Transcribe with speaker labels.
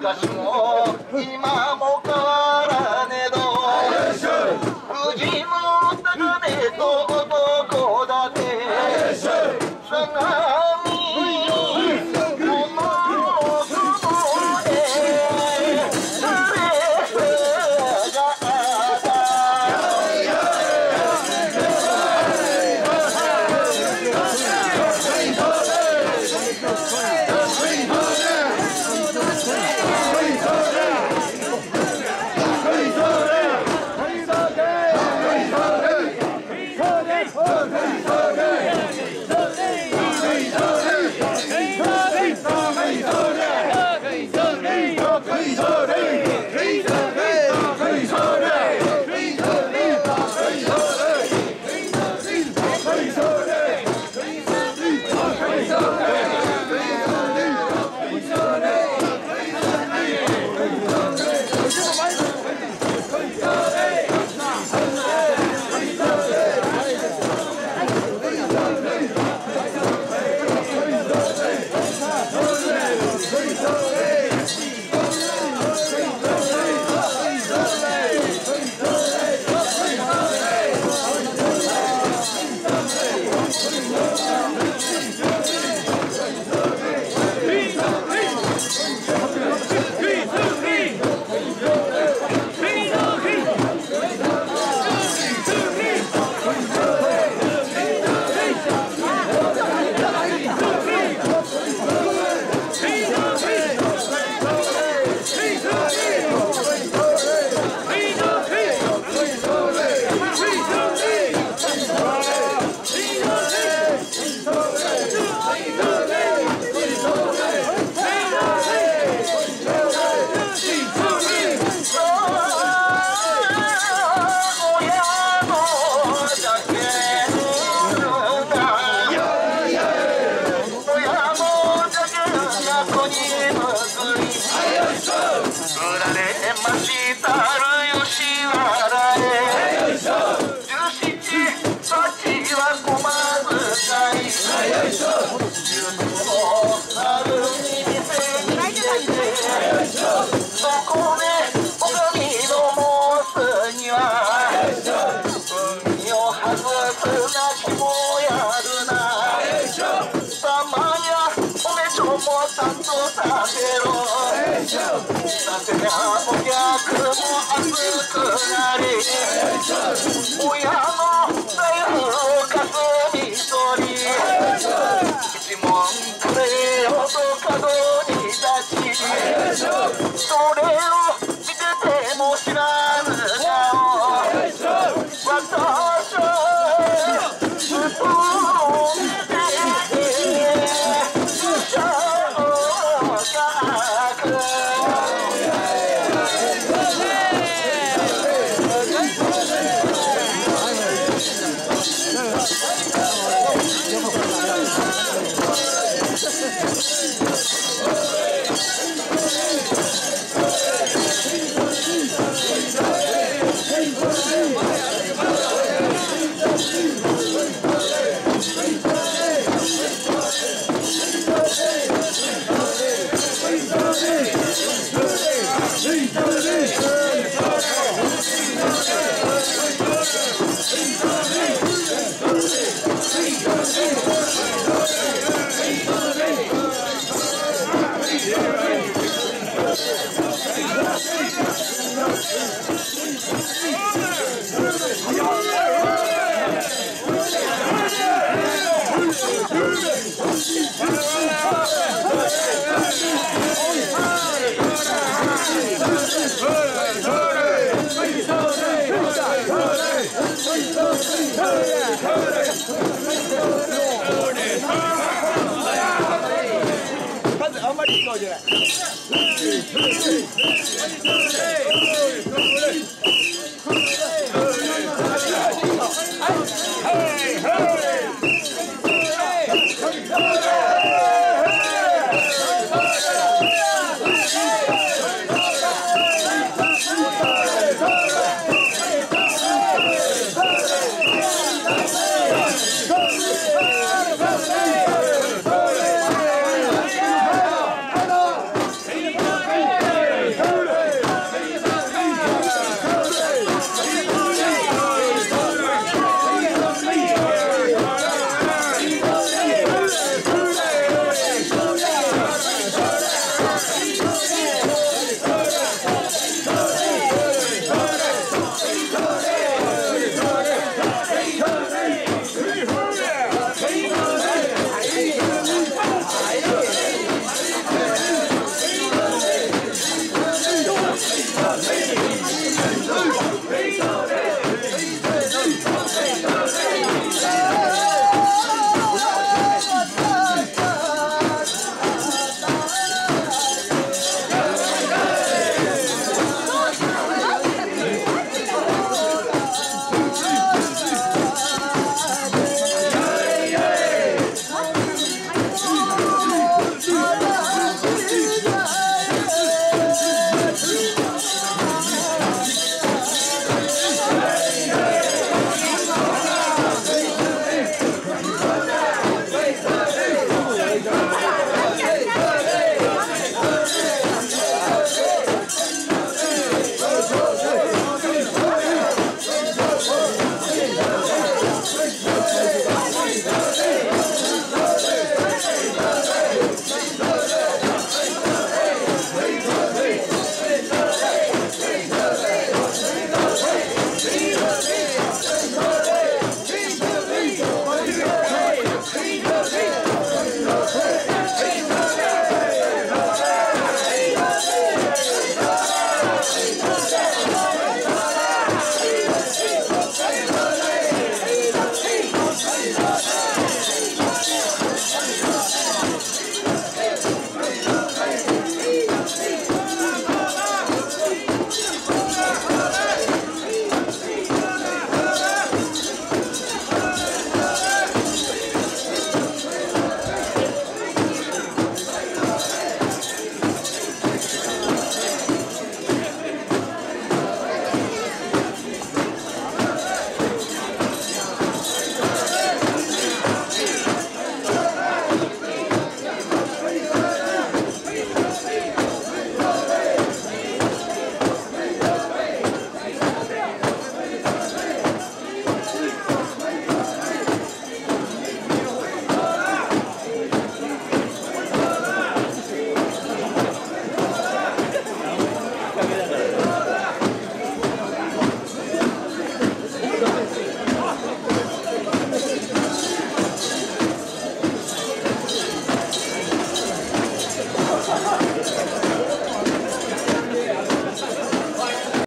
Speaker 1: 昔も今も変わ Yakra yakra muhabbet kare Uyama あんまり聞こえてない。